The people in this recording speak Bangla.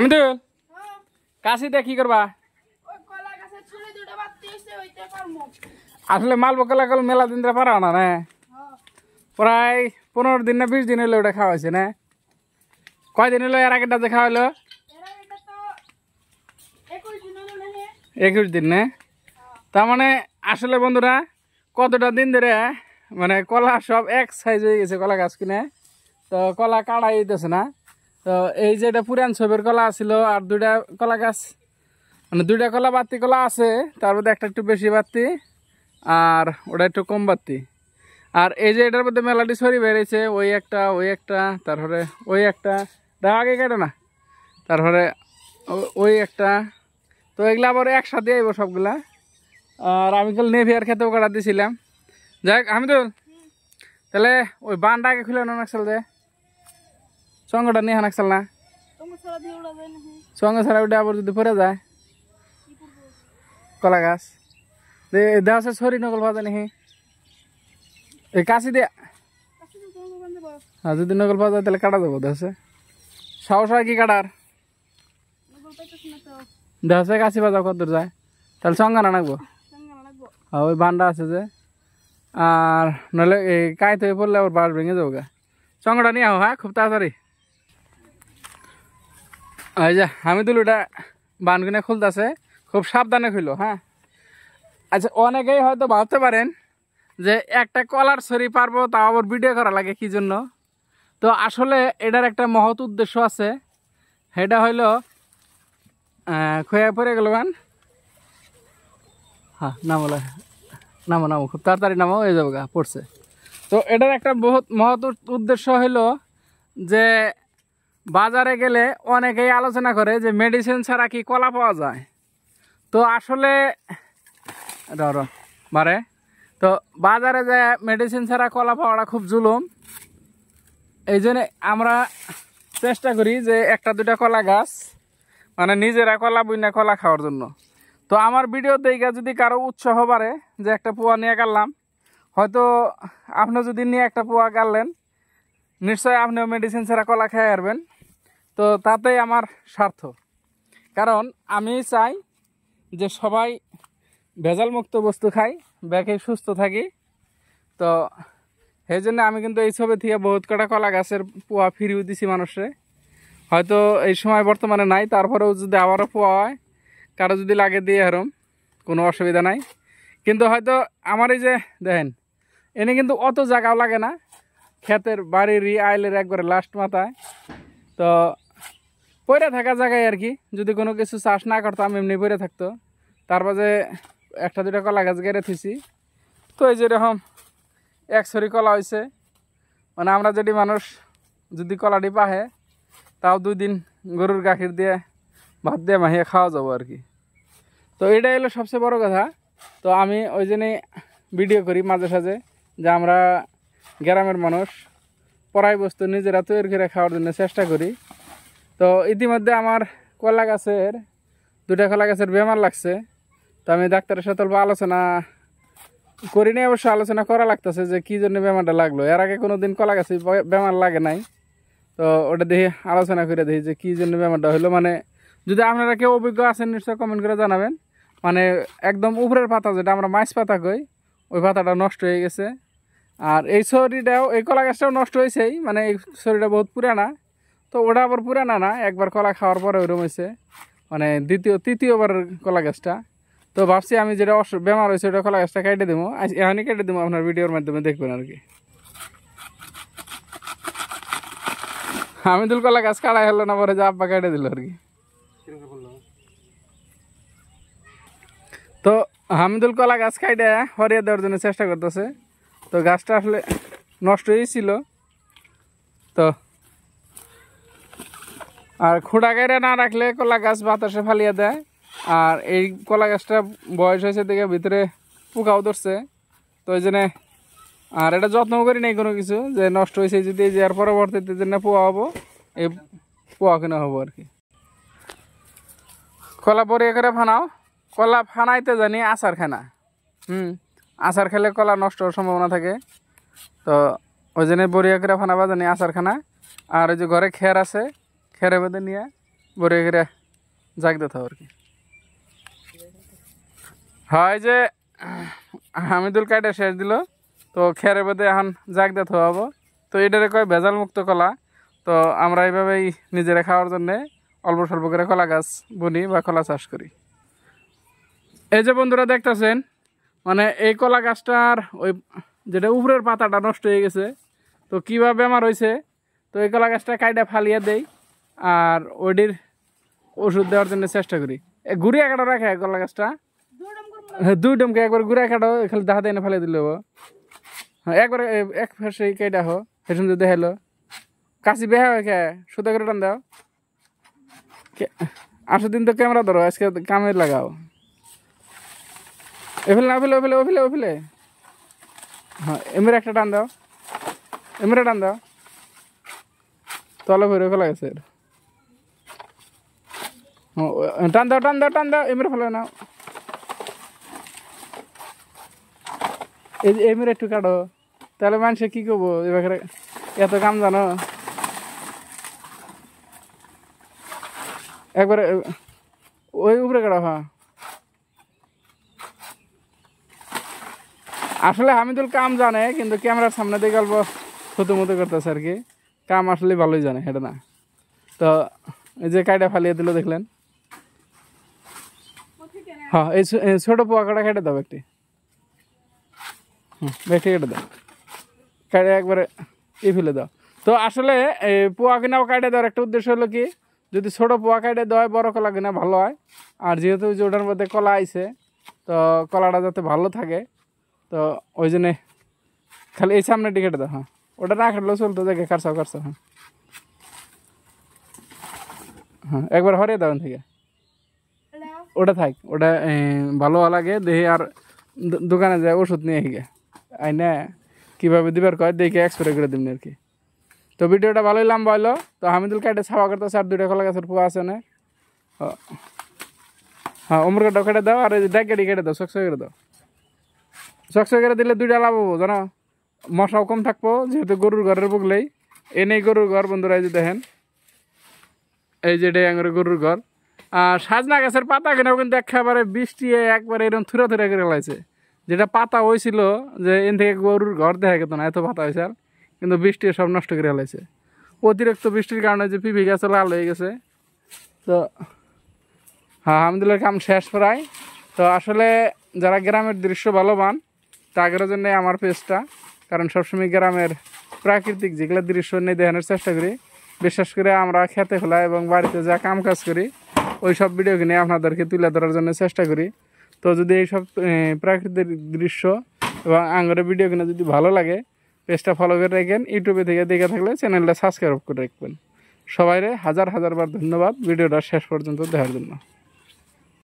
আমিদুল কাশি দিয়ে কি করবা? কলা আসলে মাল বকলা কল মেলা দিন পারা না না? প্রায় পনেরো দিন না বিশ দিন হলো ওটা খাওয়া হয়েছে না? কয়দিন হলো এর আগেটা যে খাওয়া তো একুশ দিন না? তার মানে আসলে বন্ধুরা, কতটা দিন ধরে মানে কলা সব এক সাইজ হয়ে গেছে কলা গাছ কিনে? তো কলা কাড়াই দিতেছে না? তো এই যে এটা পুরান ছবির কলা ছিল আর দুইটা কলা গাছ। মানে দুইটা কলা বাতি কলা আছে, তার মধ্যে একটা একটু বেশি বাতি আর ওটা একটু কম বাতি। আর এই যে এটার মধ্যে মেলাটি সরি বেরিয়েছে ওই একটা ওই একটা, তারপরে ওই একটা, দেখা আগে কেটে না। তারপরে ওই একটা। তো এগুলো আবার একসাথে আইব সবগুলা। আর আমি কাল নেভিয়ার খেতেও কাটা দিয়েছিলাম যাই আমি তো তাহলে ওই বানটা আগে খুলে না নাকসাল দে। সঙ্গটা নিয়ে নাকসাল না সঙ্গে ছাড়া ওটা আবার যদি পরে যায় কলা গাছ। দেওয়া সরি নকল ভাজা নাকি? এই কাশি বান্ধব আর যদি নকল পাওয়া যায় তাহলে কাটা দেবো দেশে সাহস হয় কি কাটার? দেশে কাশি বাজাও কত দূর যায়? তাহলে সঙ্গে না লাগবো? আর ওই বান্ডা আছে যে। আর নইলে এই কাই থেকে পড়লে আবার বাস ভেঙে যাব গা। সঙ্গটা নিয়ে আও হ্যাঁ খুব তাড়াতাড়ি। এই যে, হামিদুল ওটা বানগুনে খুলতেছে। খুব সাবধানে খুলো হ্যাঁ? আচ্ছা অনেকেই হয়তো ভাবতে পারেন যে একটা কলার ছড়ি পারব, তাও আবার ভিডিও করা লাগে কি জন্য? তো আসলে এটার একটা মহৎ উদ্দেশ্য আছে। সেটা হইল খোয়া পড়ে গেল মান হ্যাঁ নামো নামো নামো, খুব তাড়াতাড়ি নামো, হয়ে যাব গা, পড়ছে। তো এটার একটা বহুত মহৎ উদ্দেশ্য হলো যে বাজারে গেলে অনেকেই আলোচনা করে যে মেডিসিন ছাড়া কি কলা পাওয়া যায়। তো আসলে, র র, বারে। তো বাজারে যে মেডিসিন ছাড়া কলা পাওয়াটা খুব জুলুম। এই জন্য আমরা চেষ্টা করি যে একটা দুটা কলা গাছ মানে নিজেরা কলা বুইনা কলা খাওয়ার জন্য। তো আমার ভিডিও দেখে যদি কারও উৎসাহ বাড়ে যে একটা পোয়া নিয়ে গেলাম, হয়তো আপনি যদি নিয়ে একটা পোয়া গাড়লেন নিশ্চয়ই আপনিও মেডিসিন ছাড়া কলা খেয়ে আসবেন তো তাতেই আমার স্বার্থ। কারণ আমি চাই যে সবাই ভেজাল মুক্ত বস্তু খাই, ব্যাকে সুস্থ থাকি। তো সেই জন্য আমি কিন্তু এই ছবি থেকে বহুত কটা কলা গাছের পোয়া ফিরিয়ে দিছি মানুষে হয়তো এই সময় বর্তমানে নাই, তারপরেও যদি আবারও পোয়া হয়, কারও যদি লাগে দিয়ে হারম, কোনো অসুবিধা নাই। কিন্তু হয়তো আমার এই যে দেখেন, এনে কিন্তু অত জায়গাও লাগে না। ক্ষেতের বাড়ির আইলের একবারে লাস্ট মাথায়। তো পড়ে থাকা জায়গায় আর কি, যদি কোনো কিছু চাষ না করতাম, এমনি পড়ে থাকতো। তারপর যে একটা দুটা কলা গাছ গেড়ে থুইছি। তো এই যেরকম এক ছড়ি কলা হয়েছে মানে আমরা যদি মানুষ যদি কলাটি পাহে, তাও দুই দিন গরুর গাখির দিয়ে, ভাত দিয়ে মাহিয়ে খাওয়া যাব আর কি। তো এটাই হলো সবচেয়ে বড় কথা। তো আমি ওই জন্যই ভিডিও করি মাঝে সাঝে, যে আমরা গ্রামের মানুষ, পড়াই বস্তু নিজেরা তৈরি করে খাওয়ার জন্য চেষ্টা করি। তো ইতিমধ্যে আমার কলা গাছের দুটা কলা গাছের বেমার লাগছে। তো আমি ডাক্তারের সাথে অল্প আলোচনা করি নাই অবশ্য আলোচনা করা লাগতেছে যে কী জন্য বেমারটা লাগল। এর আগে কোনো দিন কলা গাছে বেমার লাগে নাই। তো ওটা দেখি আলোচনা করে দেখি যে কী জন্য বেমারটা হলো। মানে যদি আপনারা কেউ অভিজ্ঞ আছেন, নিশ্চয় কমেন্ট করে জানাবেন। মানে একদম উপরের পাতা, যেটা আমরা মাছ পাতা কই, ওই পাতাটা নষ্ট হয়ে গেছে। আর এই শরীরটাও এই কলা গাছটাও নষ্ট হয়েছেই মানে এই শরীরটা বহুত পুরানা। তো ওটা আবার পুরানা না, একবার কলা খাওয়ার পরে ওরকম হয়েছে। মানে দ্বিতীয় তৃতীয়বার কলা গাছটা। তো ভাবছি আমি যেটা অস, বেমার হয়েছে ওটা কলা গাছটা কেটে দেবো এখনই কেটে দেবো আপনার ভিডিওর মাধ্যমে দেখবেন আর কি। হামিদুল কলা গাছ কাটা হলো না, পরে যে আব্বা কেটে দিল আর কি। তো হামিদুল কলা গাছ কাইটে হরিয়া দেওয়ার জন্য চেষ্টা করতেছে। তো গাছটা আসলে নষ্ট হয়েছিল তো আর খুঁড়া গাইরে না রাখলে কলা গাছ বাতাসে ফালিয়ে দেয়। আর এই কলা গাছটা বয়স হয়েছে দেখে ভিতরে পোকাও ধরছে। তো ওই জন্যে আর এটা যত্ন করি নাই কোনো কিছু, যে নষ্ট হয়েছে যদি যে আর পরবর্তীতে যে না পোয়া হব, এই পোয়া কিনা হব আর কি। কলা পরিয়ে করে ফানাও। কলা ফানাইতে জানি আচার খানা হুম। আচার খেলে কলা নষ্ট হওয়ার সম্ভাবনা থাকে। তো ওই জন্য বরিয়া করে ফানাবা জানি আচার খানা আর ওই যে ঘরে খের আছে, খেরে বেঁধে নিয়ে বরে করে জাগ দিতে হবে আর কি। হয় যে হামিদুল কাইটা শেষ দিল, তো খেরে বেঁধে এখন জাগ দিতে হব। তো এটারে কয় ভেজাল মুক্ত কলা। তো আমরা এইভাবেই নিজেরা খাওয়ার জন্যে অল্প স্বল্প করে কলা গাছ বুনি বা কলা চাষ করি। এই যে বন্ধুরা দেখতেছেন মানে এই কলা গাছটার ওই যেটা উপরের পাতাটা নষ্ট হয়ে গেছে, তো কীভাবে আমার হয়েছে তো এই কলা গাছটা কাইটা ফালিয়ে দেই আর ওইটির ওষুধ দেওয়ার জন্য চেষ্টা করি। ঘুরিয়া কাটা রাখে কলা গাছটা। হ্যাঁ দুই ডমকে একবার ঘুরে কাটো খালি দাহাতে এনে ফেলে দিল হ্যাঁ একবার এক ফেসে কেটা হো হেসুন যদি হেলো কাশি বেহা হয় কে? সুতা করে টান দাও। কে- আসো দিন তো ক্যামেরা ধরো, আজকে কামে লাগাও। এফেলে না ওফেলে ওফেলে ওফেলে ওফেলে হ্যাঁ এমরে একটা টান দাও। এমরে টান দাও। তলে ভরে ফেলা গেছে হ্যাঁ, টান দাও টান দাও টান দাও এমরে ফেলে নাও। এই এই একটু কাটো। তাহলে মানুষে কী করব? এবার এত কাম জানো? একবারে ওই উপরে কাটো হ্যাঁ। আসলে হামিদুল কাম জানে, কিন্তু ক্যামেরার সামনে দিয়ে গল্প মতো করতেছে আর কি। কাম আসলে ভালোই জানে এটা না। তো এই যে কাইটা ফালিয়ে দিল, দেখলেন? হ্যাঁ এই ছোটো পোয়াকাটা কেটে দাও একটি। হুম, বেশি কেটে দাও। কেটে একবারে ই ফেলে দাও। তো আসলে এই পোয়া কিনাও কাটে দেওয়ার একটা উদ্দেশ্য হলো কি, যদি ছোটো পোয়া কাটে দেওয়া হয়, বড় কলা কিনা ভালো হয়। আর যেহেতু যে ওটার মধ্যে কলা আইছে, তো কলাটা যাতে ভালো থাকে তো ওই জন্যে খালি এই সামনে টিকিট দাও হ্যাঁ। ওটা না কাটলেও চলতো, দেখে কাটছাও কাটছাও হ্যাঁ। হ্যাঁ একবার হরে দাও থেকে। ওটা থাক, ওটা ভালো লাগে, দেখে আর দোকানে যায় ওষুধ নিয়ে হিগে আই না কীভাবে দিবার কয়, দেখে এক্সপ্রে করে দিবনি আর কি। তো ভিডিওটা ভালোই লম্বা হলো তো হামিদুল কাটে ছাওয়া করতেছে স্যার দুইটা কলা গাছের পোয়া আছে না হ্যাঁ অমর কাটাও কেটে দাও, আর ডাক গাড়ি কেটে দাও সকস করে দাও। সকস করে দিলে দুইটা লাভ হব, জানো? মশাও কম থাকব, যেহেতু গরুর ঘরের বুকলেই এনেই গরুর ঘর, বন্ধুরা, এই যে দেখেন। এই যে ডেঙ্গের গরুর ঘর। আর সাজনা গাছের পাতা কেনাও কিন্তু একেবারে বৃষ্টি একবারে এরকম থুরা থুরা করে লাইছে। যেটা পাতা হয়েছিল যে, এন থেকে গরুর ঘর দেখা যেত না, এত পাতা হয়েছে আর। কিন্তু বৃষ্টি সব নষ্ট করে লাইছে। অতিরিক্ত বৃষ্টির কারণে যে পিপি গাছ লাল হয়ে গেছে। তো হ্যাঁ আলহামদুলিল্লাহ, কাম শেষ প্রায়। তো আসলে যারা গ্রামের দৃশ্য ভালো পান তাদের জন্য আমার পেজটা, কারণ সবসময় গ্রামের প্রাকৃতিক যেগুলো দৃশ্য নিয়ে দেখানোর চেষ্টা করি, বিশেষ করে আমরা খেতে খোলা এবং বাড়িতে যা কাম কাজ করি ওই সব ভিডিও কিনে আপনাদেরকে তুলে ধরার জন্য চেষ্টা করি। তো যদি এইসব প্রাকৃতিক দৃশ্য এবং আঙ্গরের ভিডিও কিনে যদি ভালো লাগে, পেজটা ফলো করে রাখেন ইউটিউবে থেকে দেখে থাকলে চ্যানেলটা সাবস্ক্রাইব করে রাখবেন। সবাইরে হাজার হাজার বার ধন্যবাদ, ভিডিওটা শেষ পর্যন্ত দেখার জন্য।